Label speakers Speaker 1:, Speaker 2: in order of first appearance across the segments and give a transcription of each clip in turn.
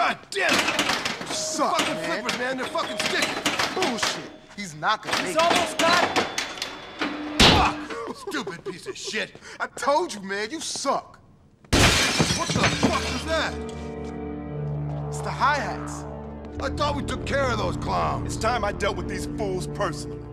Speaker 1: God damn it!
Speaker 2: You Suck,
Speaker 1: fucking
Speaker 2: man.
Speaker 1: flippers, man. They're fucking sticking.
Speaker 2: Bullshit. He's not gonna make
Speaker 3: He's
Speaker 2: it.
Speaker 3: almost got it.
Speaker 1: Fuck! Stupid piece of shit.
Speaker 2: I told you, man, you suck.
Speaker 1: What the fuck was that?
Speaker 2: It's the hi-hats.
Speaker 1: I thought we took care of those clowns.
Speaker 4: It's time I dealt with these fools personally.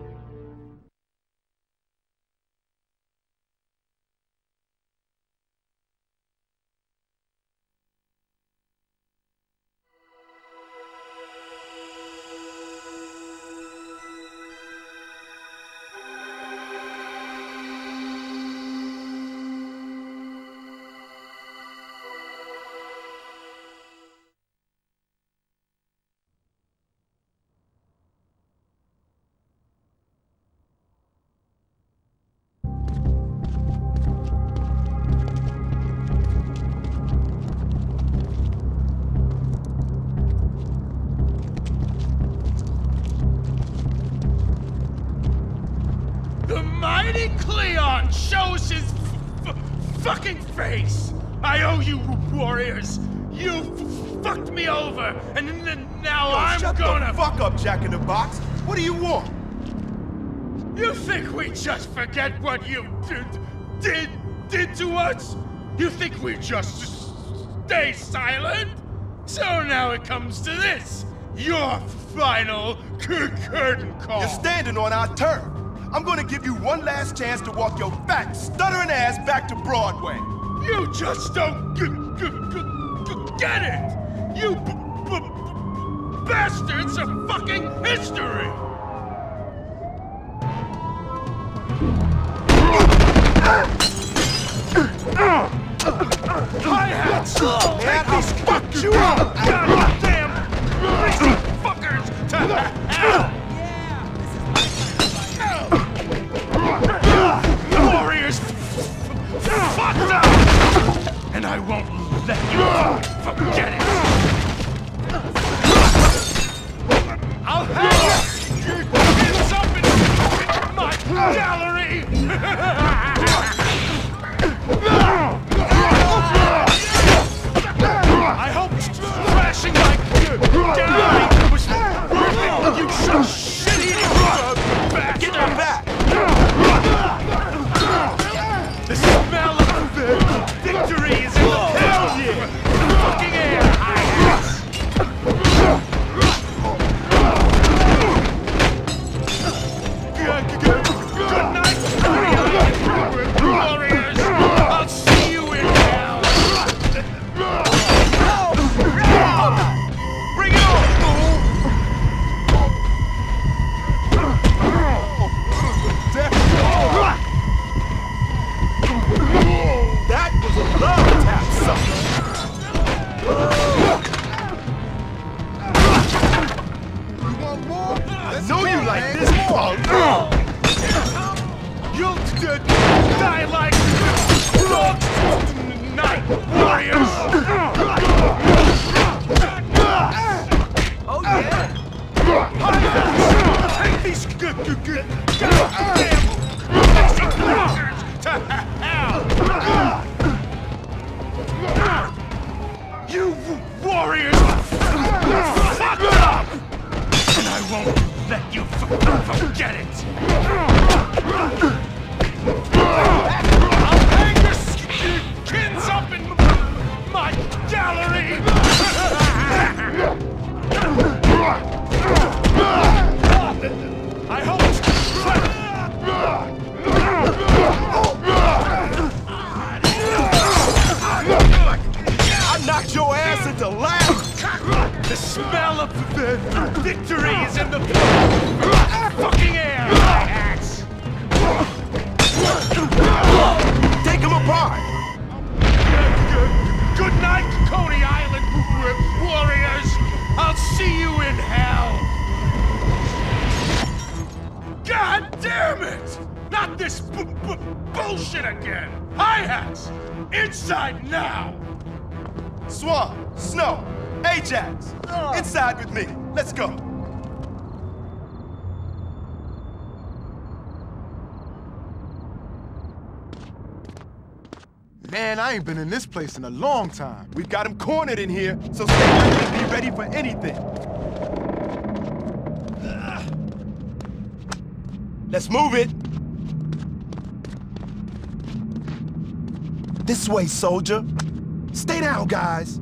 Speaker 5: Mighty Cleon shows his fucking face! I owe you, warriors! You fucked me over, and now
Speaker 4: Yo,
Speaker 5: I'm
Speaker 4: shut
Speaker 5: gonna.
Speaker 4: Shut the fuck up, Jack in the Box. What do you want?
Speaker 5: You think we just forget what you did, did, did to us? You think we just stay silent? So now it comes to this. Your final curtain call.
Speaker 4: You're standing on our turf. I'm gonna give you one last chance to walk your fat, stuttering ass back to Broadway.
Speaker 5: You just don't get it! You bastards of fucking history! Hi-hats!
Speaker 4: Man, I'll fuck you up!
Speaker 5: You warriors fucked up! And I won't let you forget it! I'll hang your skins up in my gallery! This b- b- bullshit again! Hi-hats! Inside now!
Speaker 4: Swan, Snow, Ajax, ah. inside with me. Let's go.
Speaker 2: Man, I ain't been in this place in a long time.
Speaker 4: We've got him cornered in here, so stay ready and be ready for anything. Let's move it. This way, soldier. Stay down, guys.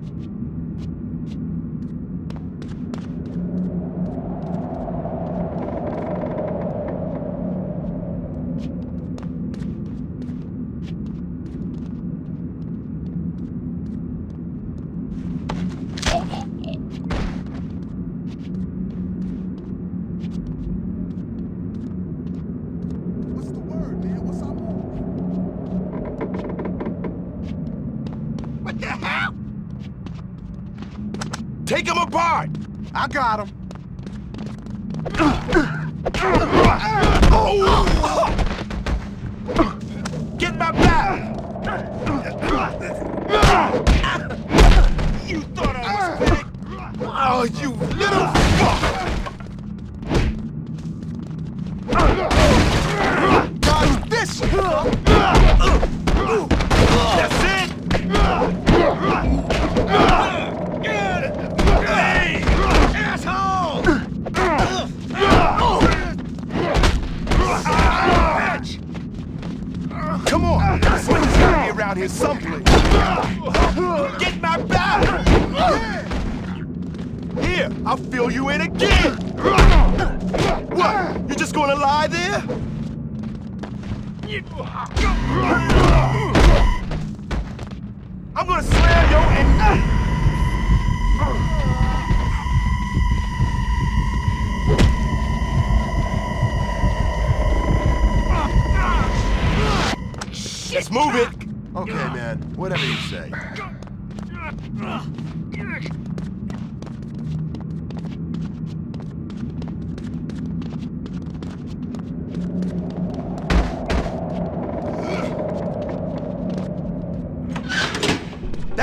Speaker 2: What's the word, man? What's up?
Speaker 1: What the hell?
Speaker 4: Take him apart.
Speaker 2: I got him. Oh!
Speaker 4: Get my back. You thought I was big? Oh, you little fuck!
Speaker 2: Dodge this
Speaker 4: I'm gonna slam your and Let's move it.
Speaker 1: Okay, man. Whatever you say.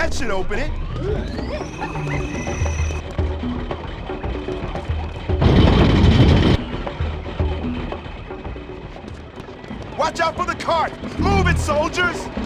Speaker 4: That should open it. Watch out for the cart! Move it, soldiers!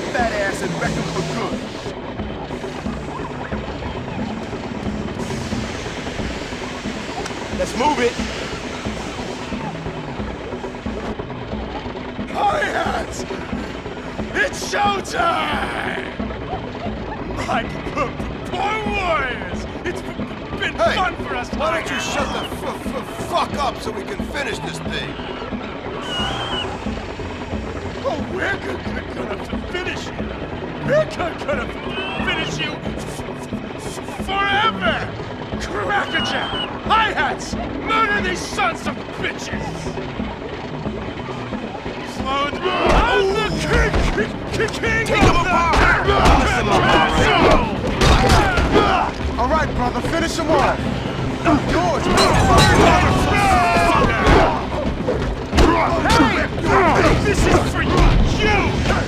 Speaker 4: That fat ass and wreck him for good. Let's move it.
Speaker 5: Hi-hats! It's showtime! My poor warriors! It's been
Speaker 1: Hey,
Speaker 5: fun for us
Speaker 1: Why don't you shut the fuck up so we can finish this thing?
Speaker 5: Oh, we're g- g- gonna f- finish you! We're g- gonna finish you forever! Crackerjack! Hi-hats! Murder these sons of bitches! Sloan, I'm the king! King
Speaker 4: Take him apart!
Speaker 2: All right, brother, finish him off. Yours, man.
Speaker 5: Hey! This is for you!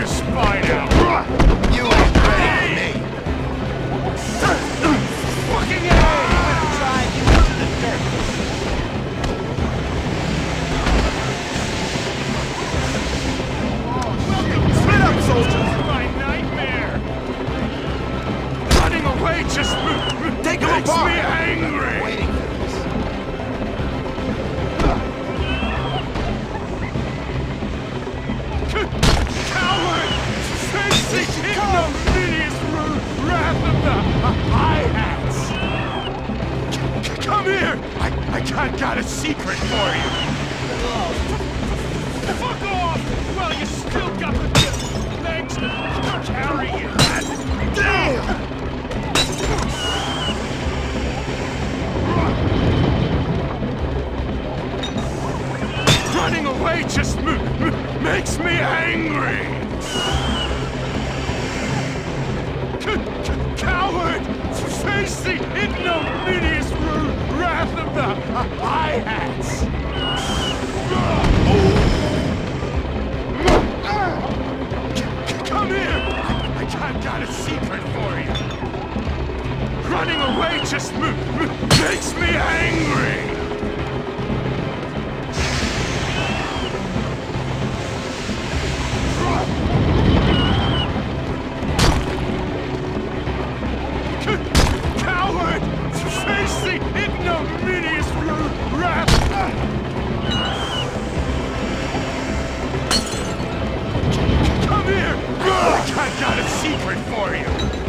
Speaker 5: Your spine out!
Speaker 3: I got,
Speaker 5: a secret for you! Fuck off! Well, you still got the legs to carry you!
Speaker 4: Damn!
Speaker 5: Running away just makes me angry! C- coward! Face the ignominious r- the Hi-Hats! Come here! I, I got, a secret for you! Running away just makes me angry! Wrath! Come here! I got a secret for you!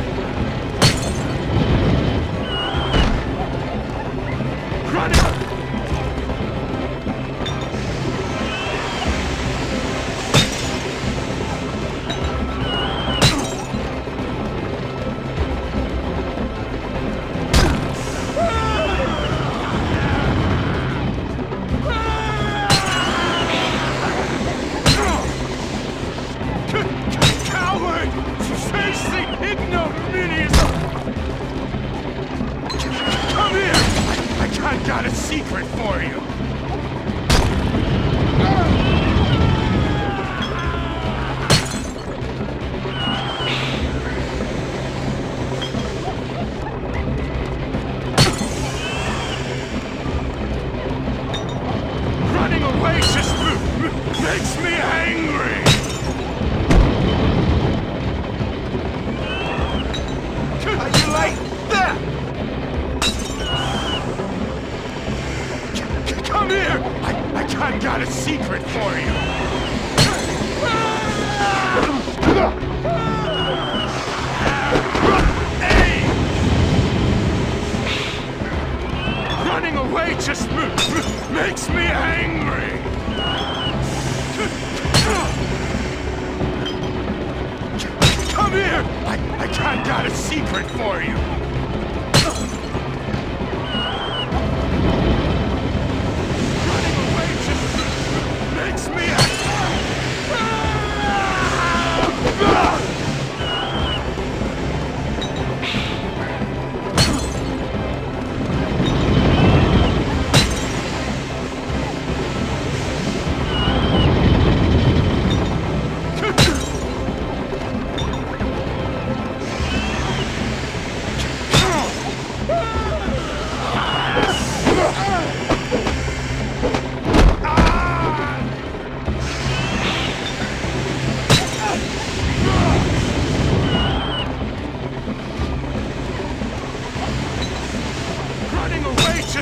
Speaker 5: Running away just m- m- makes me angry! Come here! I, I got, got a secret for you! Running away just makes me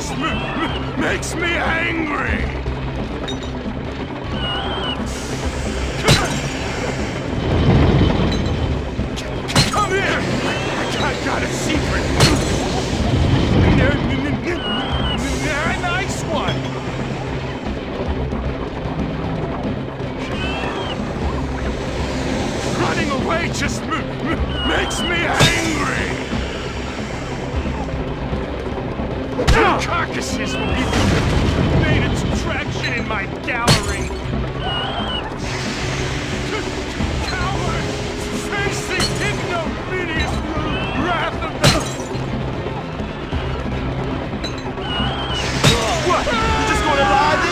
Speaker 5: m- makes me angry. Come here! I got a secret. Nice one. Running away just makes me angry. two carcasses will made its subtraction in my gallery. Coward, Face the ignominious wrath of the... What? You just gonna lie